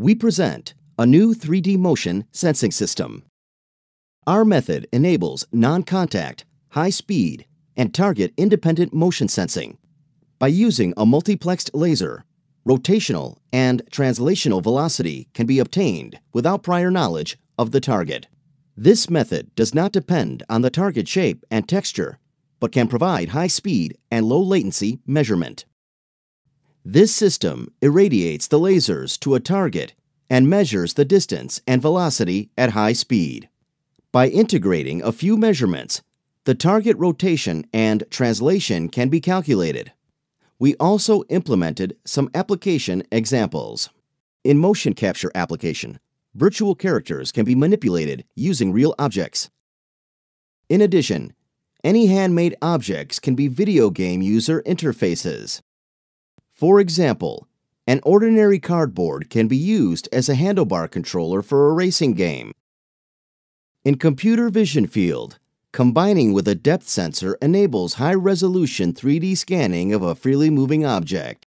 we present a new 3D motion sensing system. Our method enables non-contact, high-speed, and target-independent motion sensing. By using a multiplexed laser, rotational and translational velocity can be obtained without prior knowledge of the target. This method does not depend on the target shape and texture, but can provide high speed and low latency measurement. This system irradiates the lasers to a target and measures the distance and velocity at high speed. By integrating a few measurements, the target rotation and translation can be calculated. We also implemented some application examples. In motion capture application, virtual characters can be manipulated using real objects. In addition, any handmade objects can be video game user interfaces. For example, an ordinary cardboard can be used as a handlebar controller for a racing game. In computer vision field, combining with a depth sensor enables high-resolution 3D scanning of a freely moving object.